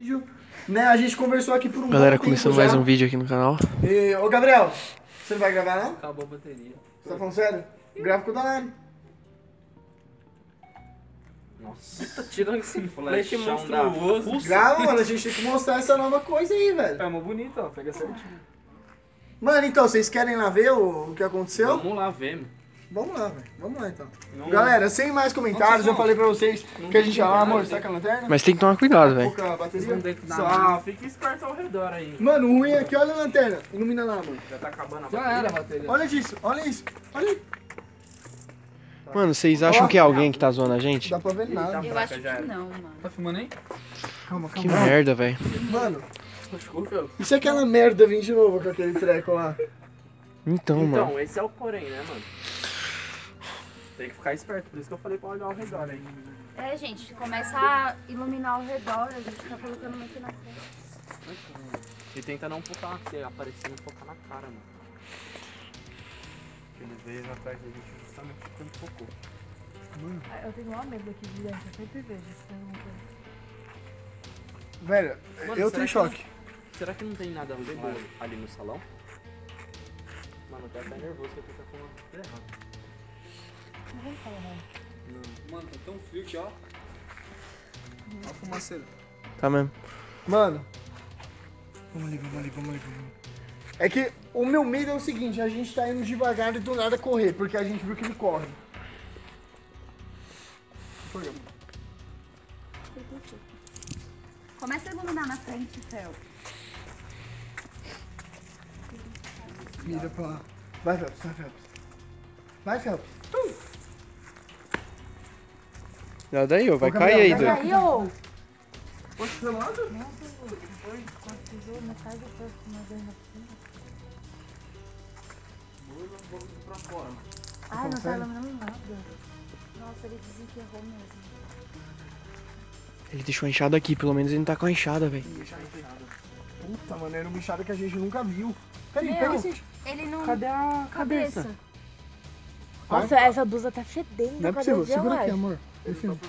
vídeo, né? A gente conversou aqui por um Galera, bom começando tempo mais já. um vídeo aqui no canal. E, ô, Gabriel, você não vai gravar, não? Acabou a bateria. Você tá falando sério? Grava com o Danari. Nossa, tirando esse flash monstruoso. Grava, mano. A gente tem que mostrar essa nova coisa aí, velho. É uma bonita, ó. Pega certinho. Mano, então, vocês querem lá ver o, o que aconteceu? Vamos lá ver, meu. Vamos lá, velho. Vamos lá, então. Não- Galera, sem mais comentários, eu falei pra vocês que a gente ia lá, amor, saca a lanterna? Mas tem que tomar cuidado, velho. Pouca bateria. Não tem que dar Só- nada. Fica esperto ao redor aí. Mano, o ruim é que olha a lanterna. Ilumina lá, amor. Já tá acabando a Já bateria. era a bateria. Olha isso, olha isso. Olha aí. Mano, vocês acham que é alguém que tá zoando a gente? Dá pra ver nada. Tá Eu fraca, acho que já não, mano. Tá filmando aí? Calma, Que calma. merda, velho. Mano, Desculpa. isso é aquela merda vir de novo com aquele treco lá. Então, mano. Então, esse é o porém, né, mano? Tem que ficar esperto. Por isso que eu falei pra olhar ao redor aí. É, gente, começa a iluminar ao redor, a gente tá colocando muito na frente. E tenta não focar, se aparecer, não focar na cara, mano. Ele veio atrás da gente justamente quando focou. Ah, Eu tenho maior medo aqui de dentro, eu sempre vejo isso. né? Velho, Mano, eu tenho que choque. Será que não tem nada a ver com ali no salão? Mano, eu tô até nervoso que eu tô falando tudo errado. Não vamos falar não. Mano, tá tão frio que ó. Ó a fumaceira. Tá mesmo. Mano. Vamos ali, vamos ali, vamos ali, vamos ali. É que o meu medo é o seguinte, a gente tá indo devagar e do nada correr, porque a gente viu que ele corre. Foi, Gabriel. Começa a iluminar na frente, Fel. Mira pra lá. Vai, Phelps, vai, Phelps. Vai, Phelps. Já daí, ó. Vai Ô, cair Gabriel, aí, vai doido. Aí, ô! Foi metade do corpo, pra fora. Ai, não tá nada. Nossa, ele desenterrou mesmo. Ele deixou a enxada aqui, pelo menos ele não tá com a enxada, velho. Puta, mano, era um bichado que a gente nunca viu. Peraí, Meu. pega esse. Ele não. Cadê a Cabeça. Nossa, essa blusa tá fedendo. Não é possível, segura aqui, amor.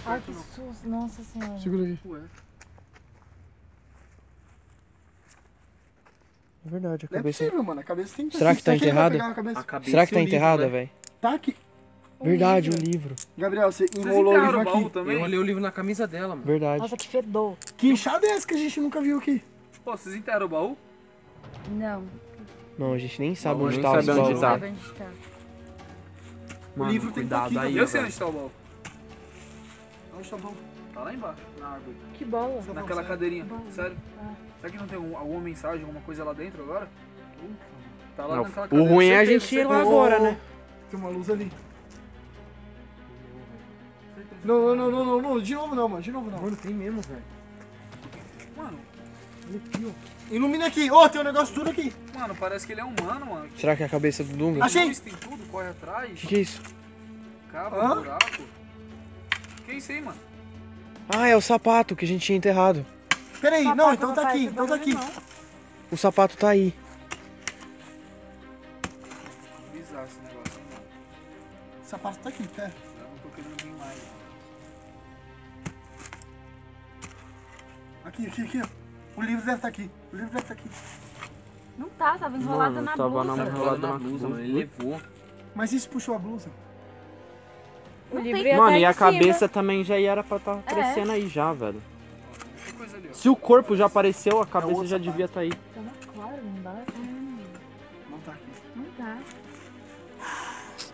Ai, que susto. Nossa senhora. segura aqui. É verdade, a Não é cabeça. possível, mano, a cabeça tem que Será que tá enterrada? a? A Será que tá o enterrada, né? velho? Tá aqui. Verdade, o livro. Gabriel, você enrolou o livro o aqui. também? Eu olhei o livro na camisa dela, mano. Verdade. Nossa, que fedor. Que enxada é essa que a gente nunca viu aqui? Pô, vocês enterraram o baú? Não. Não, a gente nem sabe Não, onde nem tá sabe os onde tá. Sabe onde tá. Mano, livro tem que tá cuidado aqui aí, eu sei onde tá o baú. Onde tá bom? Tá lá embaixo, na árvore. Que bola. Naquela sério? cadeirinha. Baú. Sério? Ah. Será que não tem algum- alguma mensagem, alguma coisa lá dentro agora? Tá lá Não, naquela o cadeira. ruim é a gente ir lá agora, né? Tem uma luz ali. Não, não, não, não, não, de novo não, mano, de novo não. Mano, tem mesmo, velho. Mano, Ilumina aqui, ô, tem um negócio duro aqui. mano, parece que ele é humano, mano. Será que é a cabeça do Dunga? Achei. Tem tudo, corre atrás, O que, que é isso? cava, buraco. Que isso aí, mano? Ah, é o sapato que a gente tinha enterrado. Peraí, Papai, não, então não tá aqui, então tá aqui. barulho, O sapato tá aí. Bizarro esse negócio, hein, mano. O sapato tá aqui, tá? Eu não tô querendo vir mais. Aqui, aqui, aqui, ó. O livro deve estar aqui, o livro deve estar aqui. Não tá, tava enrolado Mano, na tava blusa. na- Tá enrolado na blusa. mano. Ele levou. Mas isso puxou a blusa. O livro ia Mano, e a cabeça também já era pra tá crescendo aí já, velho. Que coisa ali, ó. Se o corpo já apareceu, a cabeça já devia tá aí. Tá na clara, não dá? Não tá aqui. Não tá.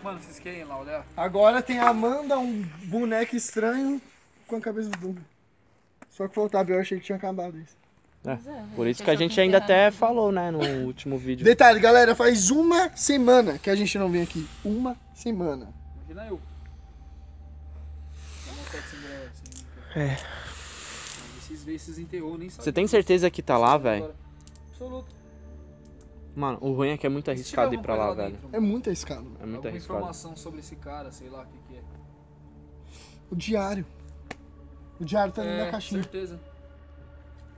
Mano, vocês querem ir lá olhar? Agora tem a Amanda, um boneco estranho com a cabeça do Dunga. Só que faltava, eu achei que tinha acabado isso. Pois é. Por isso que a gente ainda até falou, né, no último vídeo. Detalhe, galera, faz uma semana que a gente não vem aqui. Uma semana. Imagina eu. Eu não quero sem graça, assim, É. Esses vezes vocês enterrou, nem sabe. Você tem certeza que tá lá, velho? Absoluto. Mano, o ruim é que é muito arriscado ir pra lá, velho. dentro, É muito arriscado. É muito alguma arriscado. informação sobre esse cara, sei lá o que, que é. O diário. O diário tá ali é, na caixinha. certeza.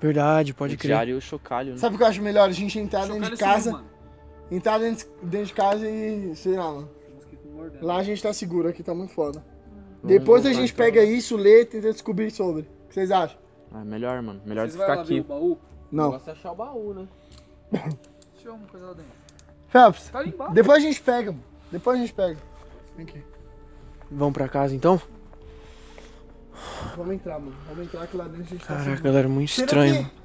Verdade, pode o crer. diário e o chocalho, né? Sabe o que eu acho melhor? A gente entrar dentro de casa. Entrar dentro, dentro de casa e. sei lá, mano. Lá a gente tá seguro, aqui tá muito foda. Depois a gente então. pega isso, lê e tenta descobrir sobre. O que vocês acham? Ah, melhor, mano. Melhor Vocês ficar aqui. o baú? O Não. negócio é achar o baú, né? Deixa eu ver uma coisa lá dentro. Phelps, Tá depois a gente pega, mano. Depois a gente pega. Vem aqui. Vamos pra casa então? Vamos entrar, mano. Vamos entrar que lá dentro a gente tá Caraca, galera, muito Será estranho. que-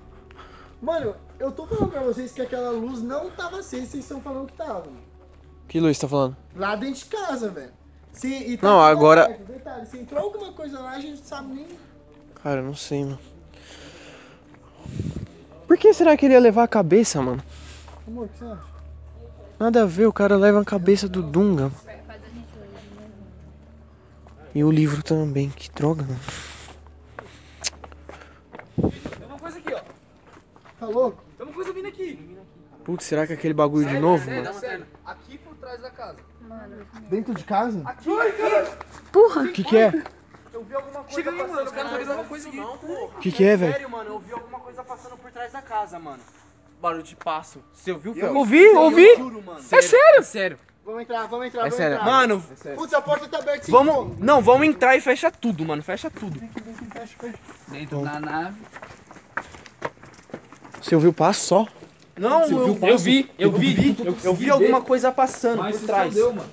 Mano, eu tô falando pra vocês que aquela luz não tava acesa, vocês estão falando que tava. mano. Que luz você tá falando? Lá dentro de casa, velho. Se, e tá Não, agora- aberto. Detalhe, se entrou alguma coisa lá, a gente não sabe nem. Cara, eu não sei, mano. Por que será que ele ia levar a cabeça, mano? Amor, o que você acha? Nada a ver, o cara leva a cabeça do Dunga. E o livro também, que droga, mano. Tem uma coisa aqui, ó. Tá louco? Tem uma coisa vindo aqui. Putz, será que é aquele bagulho de novo, Sério, mano? sério. Aqui por trás da casa. Dentro de casa? Aqui, aqui. O que que é? Eu vi alguma coisa Chega aí, mano. Os caras estão vendo alguma coisa aqui. O que que é, velho? Sério, mano, eu vi alguma coisa passando por trás da casa, mano. Barulho de passo. Você ouviu, Fel? Ouvi, ouvi. Juro, mano. É sério? sério. Vamos entrar, vamos entrar, É vamos sério. entrar. Mano, Putz, a porta tá aberta. vamos. Não, vamos entrar e fecha tudo, mano. Fecha tudo. Fecha, fecha. Dentro da nave. Você ouviu o passo só? Não, eu, eu vi, eu vi. Eu, eu vi alguma coisa passando Mas por trás. fodeu, mano.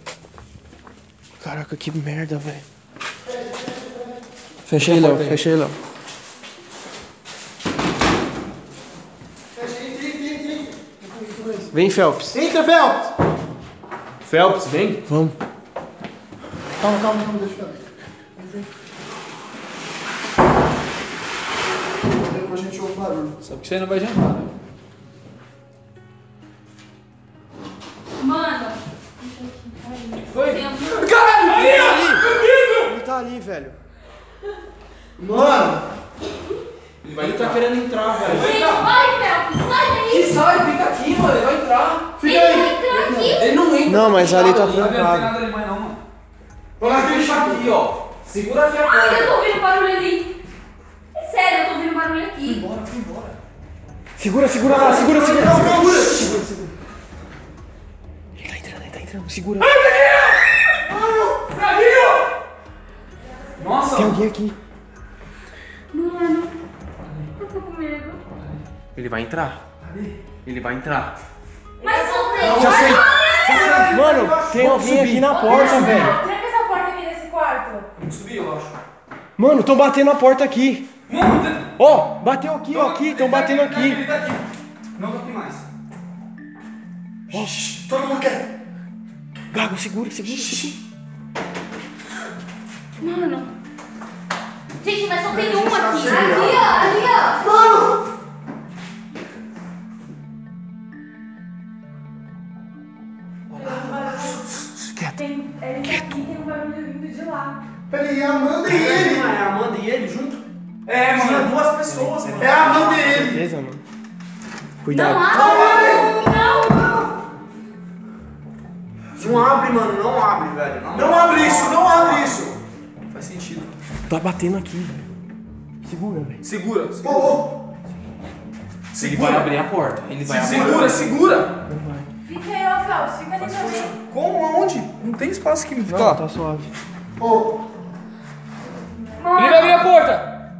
Caraca, que merda, velho. Fecha aí, Léo. Fecha aí, Léo. Fecha, entra, entra, entra, entra. Vem, Phelps. Entra, Phelps! Phelps, vem. Vamos. Calma, calma, calma, deixa eu ver. Depois a gente ouve o barulho. Só que você não vai jantar, né? Ali, velho. Mano! Ele tá querendo entrar, velho. Gente, vai, Fel, sai daí! sai, fica aqui, mano. Ele vai entrar. Ele vai entrar aqui! Ele não entra. Não, mas ali tá Não vai trancado. nada ali mais não, mano. Vamos deixar aqui, ó. Segura aqui a Ai, eu porta. tô ouvindo barulho ali! É sério, eu tô ouvindo barulho aqui! Segura, segura lá, segura, segura. Segura, segura, segura. Ele tá entrando, ele tá entrando. Segura. Nossa, Tem alguém aqui. Mano, eu tô com medo. Ele vai entrar. Ele vai entrar. Mas soltei! Já sei. Mano, tem alguém aqui na porta, velho. Tranca essa porta aqui nesse quarto. Vamos subir, eu acho. Mano, tão batendo a porta aqui. Mano, Ó, bateu aqui, ó, aqui, tão batendo Ele aqui. tá aqui. Não tá aqui mais. Todo mundo quer. Gago, segura, segura, segura. Mano. Gente, mas só tem uma aqui. Ali, ó, ali, ó. Mano! Tem, ele tá aqui, tem um barulho vindo de lá. Peraí, é a Amanda e ele. É a Amanda e ele junto? É, mano. duas pessoas, mano. É a Amanda e ele. Certeza, mano. Não Cuidado. abre! Não! Não abre, mano. Não abre, velho. Não abre isso, não abre isso. Faz sentido. Tá batendo aqui, velho. Segura, velho. Segura. Ô, ô. Ele vai abrir a porta. Ele vai abrir. Segura, segura. Fica aí, ó, Phelps, fica ali também. Como? Aonde? Não tem espaço aqui. Fica Não, lá. tá suave. Ô, Ele vai abrir a porta.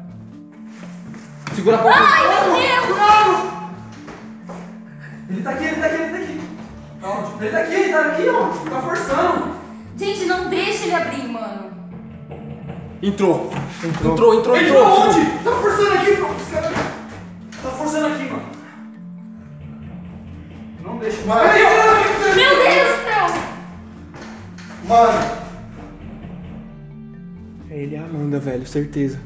Segura a porta. Ai, meu Deus! Ele tá aqui, ele tá aqui, ele tá aqui. Ele tá aqui, ele tá aqui, ó. Tá forçando. Gente, não deixa ele abrir, mano. Entrou. Entrou. Entrou, entrou, ele entrou. onde? Tá forçando aqui, pô. Caras- Tá forçando aqui, mano. Não deixa. Mano, Meu Deus do céu! mano. É ele e a Amanda, velho, certeza.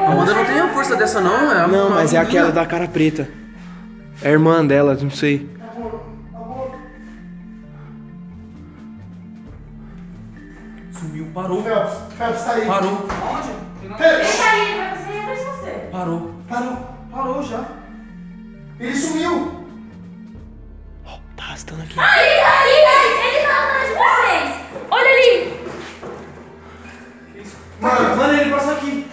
A Amanda não tem a força dessa, não. É Não, mas é aquela da cara preta. É a irmã dela, não sei. Sumiu, parou. Phelps, Phelps, tá aí. Parou, Phelps, Ele tá aí, ele vai fazer atrás de você. parou. parou, parou já. Ele sumiu. Tá arrastando aqui. Aí, aí, aí! Ele tá atrás de vocês! Olha ali! Mano, Mano, ele passou aqui.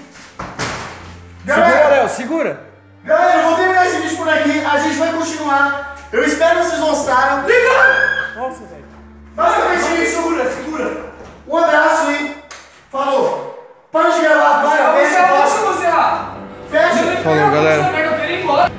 Segura, galera, Léo, segura. galera, eu vou terminar esse vídeo por aqui. A gente vai continuar. Eu espero que vocês gostaram. Liga! Nossa, velho. Basicamente isso. Segura, segura. Um abraço e falou. Para de gravar, você lá. Fecha! Falou, galera.